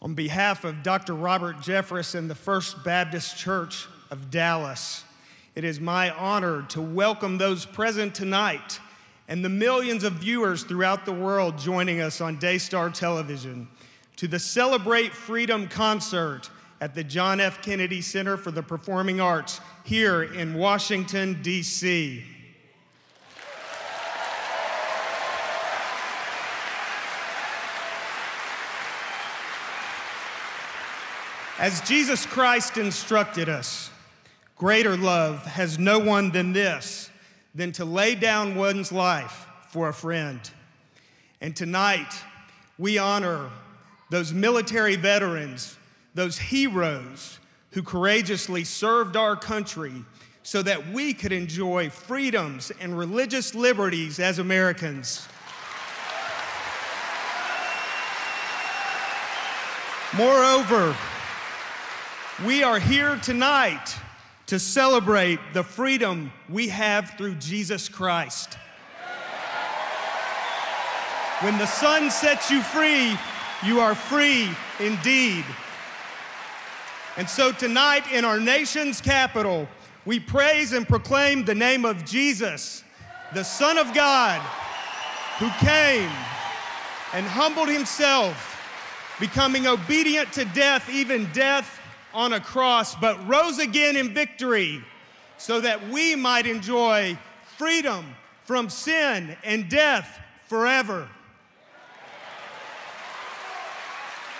On behalf of Dr. Robert Jeffress, the First Baptist Church of Dallas, it is my honor to welcome those present tonight and the millions of viewers throughout the world joining us on Daystar Television to the Celebrate Freedom concert at the John F. Kennedy Center for the Performing Arts here in Washington, D.C. As Jesus Christ instructed us, greater love has no one than this, than to lay down one's life for a friend. And tonight, we honor those military veterans, those heroes who courageously served our country so that we could enjoy freedoms and religious liberties as Americans. Moreover, we are here tonight to celebrate the freedom we have through Jesus Christ. When the Son sets you free, you are free indeed. And so tonight in our nation's capital, we praise and proclaim the name of Jesus, the Son of God, who came and humbled himself, becoming obedient to death, even death on a cross, but rose again in victory so that we might enjoy freedom from sin and death forever.